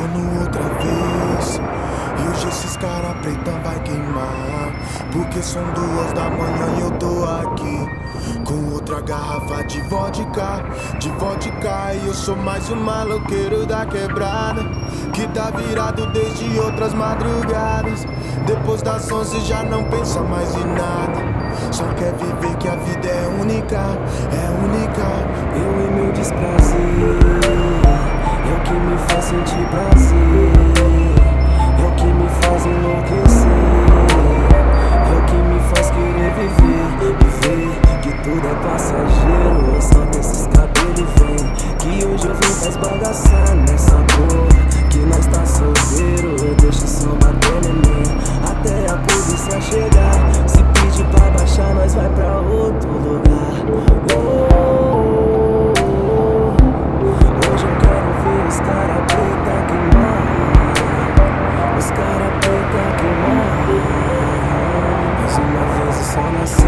Sono outra vez. E hoje esses cara preta vai queimar. Porque são duas da manhã e eu tô aqui. Com outra garrafa de vodka, de vodka. E eu sou mais um maloqueiro da quebrada. Que tá virado desde outras madrugadas. Depois das onze já não pensa mais em nada. Só quer viver que a vida é única, é única. Eu e meu desprazer o que me faz sentir prazer. É o que me faz enlouquecer. É o que me faz querer viver E ver que tudo é passageiro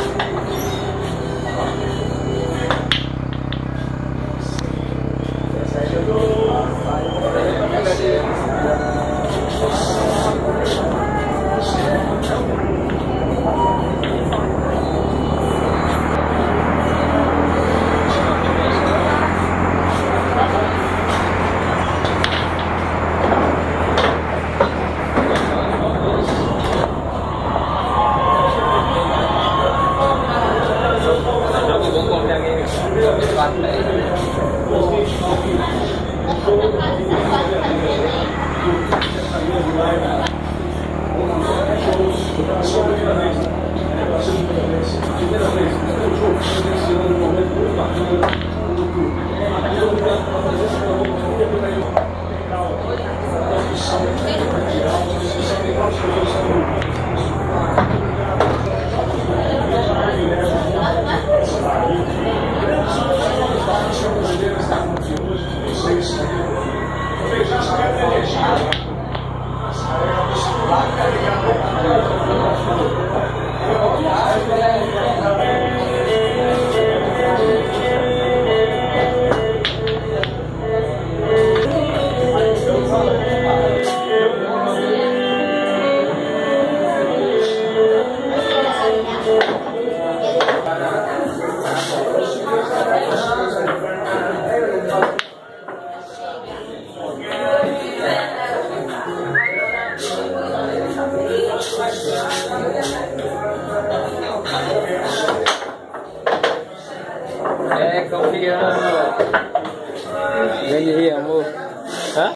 Yeah. Thank you. Then you hear more. Huh?